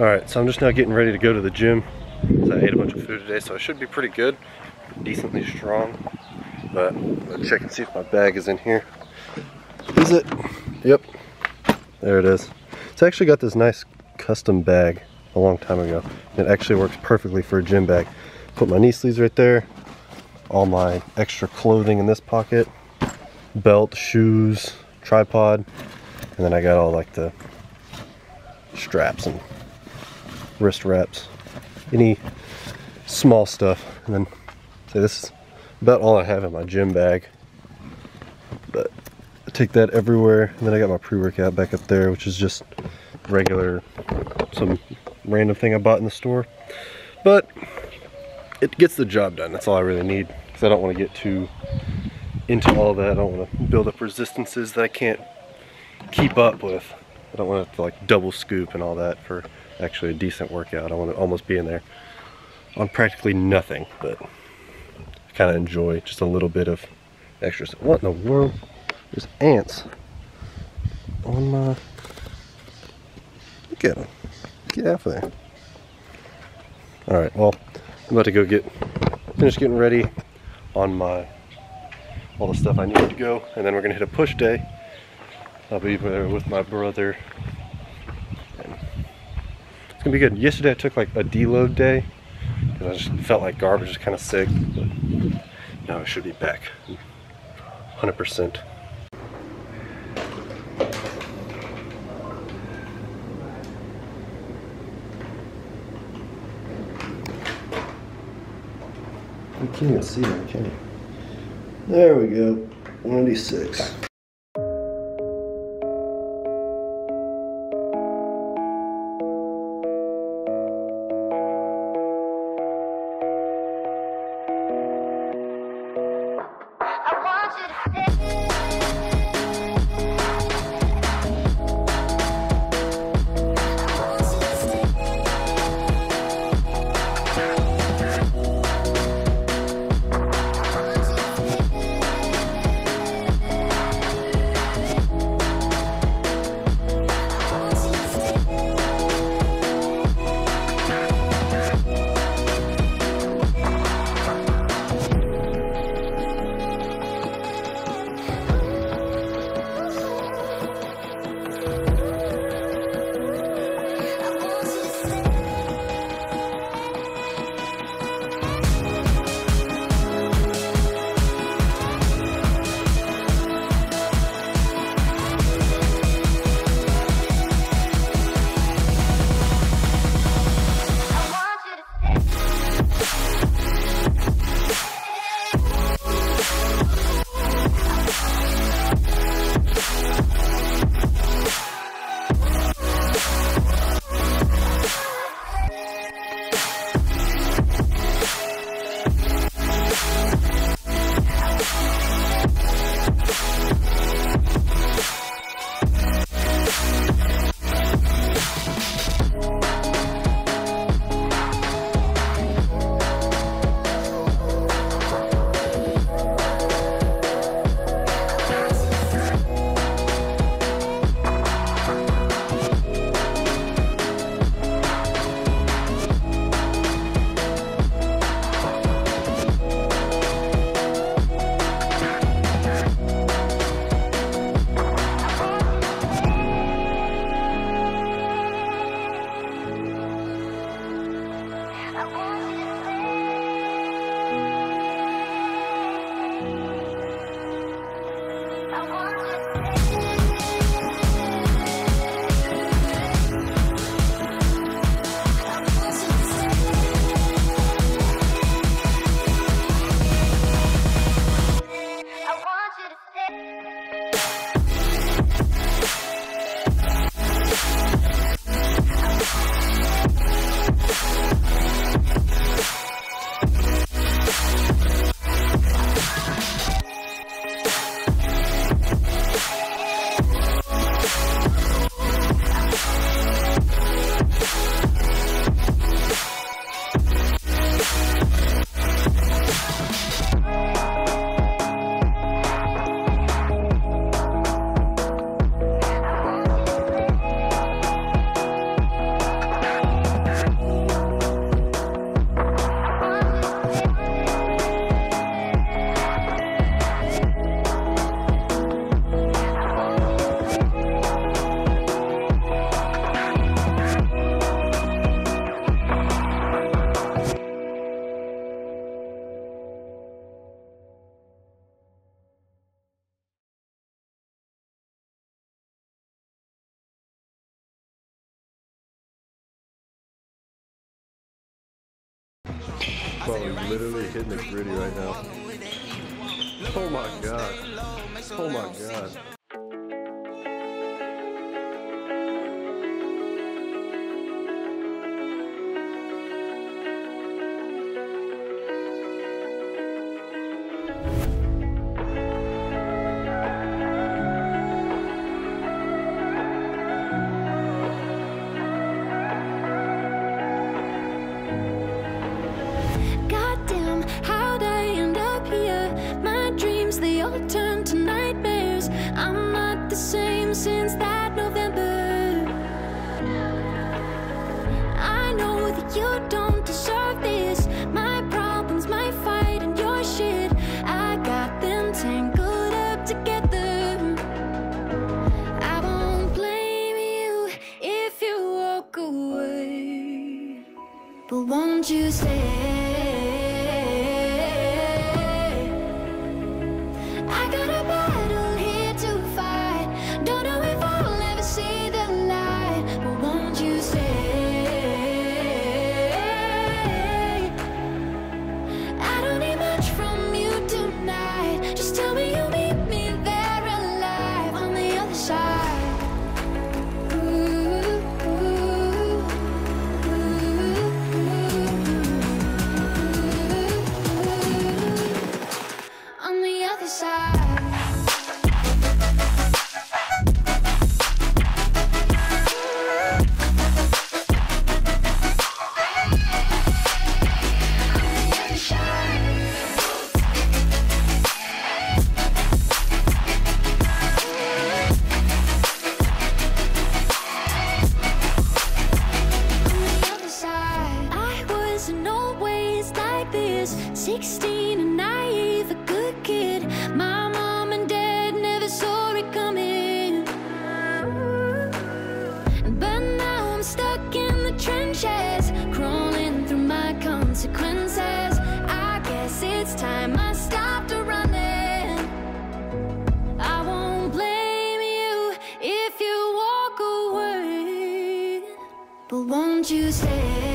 All right, so I'm just now getting ready to go to the gym. I ate a bunch of food today, so I should be pretty good, decently strong. But let's check and see if my bag is in here. Is it? Yep, there it is. It's actually got this nice custom bag a long time ago. It actually works perfectly for a gym bag. Put my knee sleeves right there, all my extra clothing in this pocket, belt, shoes, tripod, and then I got all like the straps and wrist wraps, any small stuff. And then, so this is about all I have in my gym bag. But I take that everywhere. And then I got my pre-workout back up there, which is just regular, some random thing I bought in the store. But it gets the job done. That's all I really need. Because I don't want to get too into all that. I don't want to build up resistances that I can't keep up with. I don't want to like double scoop and all that for actually a decent workout. I want to almost be in there on practically nothing, but I kind of enjoy just a little bit of extra. What in the world? There's ants on my... Look at them. Get out of there. Alright, well, I'm about to go get, finish getting ready on my, all the stuff I need to go, and then we're going to hit a push day. I'll be there with my brother it's gonna be good. Yesterday I took like a deload day because I just felt like garbage, just kind of sick. But now I should be back, 100%. You can't even see that, can you? There we go, 196. phone literally hitting the gritty right now. Oh my god. Oh my god. since that Won't you stay?